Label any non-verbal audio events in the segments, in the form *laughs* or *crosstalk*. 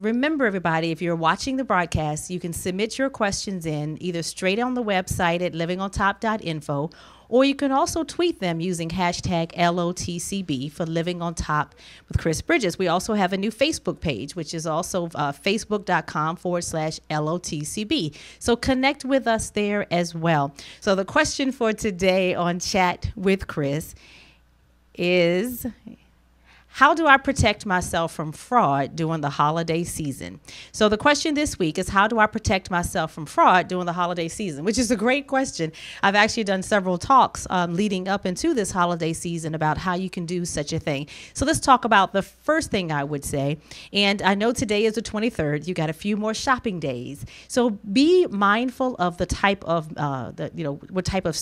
remember, everybody, if you're watching the broadcast, you can submit your questions in either straight on the website at livingontop.info or you can also tweet them using hashtag LOTCB for Living on Top with Chris Bridges. We also have a new Facebook page, which is also uh, facebook.com forward slash LOTCB. So connect with us there as well. So the question for today on Chat with Chris is how do I protect myself from fraud during the holiday season? So, the question this week is How do I protect myself from fraud during the holiday season? Which is a great question. I've actually done several talks um, leading up into this holiday season about how you can do such a thing. So, let's talk about the first thing I would say. And I know today is the 23rd, you got a few more shopping days. So, be mindful of the type of, uh, the, you know, what type of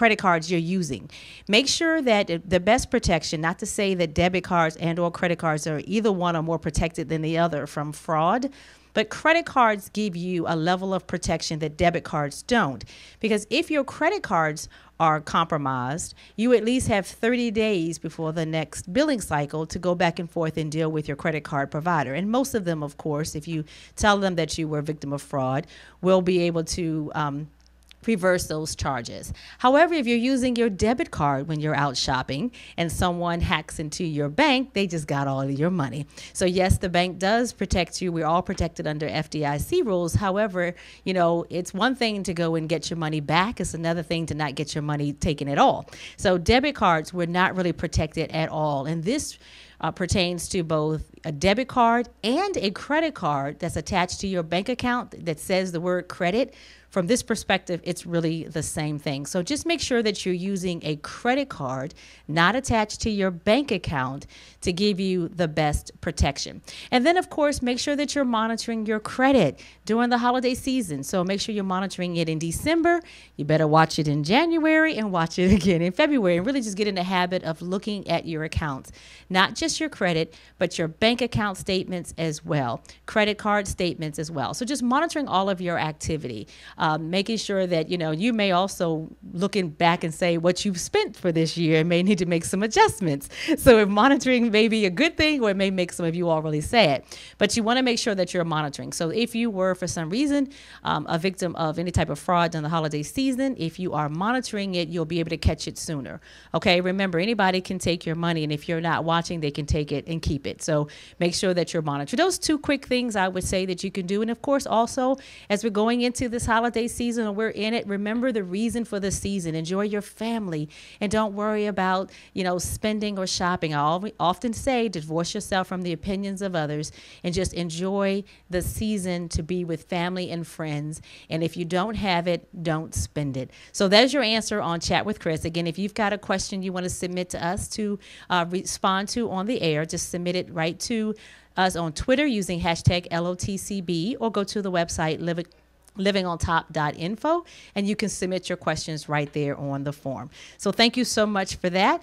credit cards you're using. Make sure that the best protection, not to say that debit cards and or credit cards are either one are more protected than the other from fraud, but credit cards give you a level of protection that debit cards don't. Because if your credit cards are compromised, you at least have 30 days before the next billing cycle to go back and forth and deal with your credit card provider. And most of them, of course, if you tell them that you were a victim of fraud, will be able to um, reverse those charges. However, if you're using your debit card when you're out shopping and someone hacks into your bank, they just got all of your money. So yes, the bank does protect you. We're all protected under FDIC rules. However, you know, it's one thing to go and get your money back. It's another thing to not get your money taken at all. So debit cards were not really protected at all. And this uh, pertains to both a debit card and a credit card that's attached to your bank account that says the word credit from this perspective, it's really the same thing. So just make sure that you're using a credit card not attached to your bank account to give you the best protection. And then, of course, make sure that you're monitoring your credit during the holiday season. So make sure you're monitoring it in December. You better watch it in January and watch it *laughs* again in February and really just get in the habit of looking at your accounts, not just your credit, but your bank account statements as well, credit card statements as well. So just monitoring all of your activity um, making sure that you know you may also looking back and say what you've spent for this year and may need to make some adjustments. *laughs* So if monitoring may be a good thing, or it may make some of you all really sad, but you want to make sure that you're monitoring. So if you were for some reason um, a victim of any type of fraud during the holiday season, if you are monitoring it, you'll be able to catch it sooner. Okay, remember anybody can take your money, and if you're not watching, they can take it and keep it. So make sure that you're monitoring. Those two quick things I would say that you can do, and of course also as we're going into this holiday season and we're in it, remember the reason for the season. Enjoy your family and don't worry about, you know, spending or shopping. I often say divorce yourself from the opinions of others and just enjoy the season to be with family and friends. And if you don't have it, don't spend it. So there's your answer on Chat with Chris. Again, if you've got a question you want to submit to us to uh, respond to on the air, just submit it right to us on Twitter using hashtag LOTCB or go to the website live livingontop.info and you can submit your questions right there on the form. So thank you so much for that.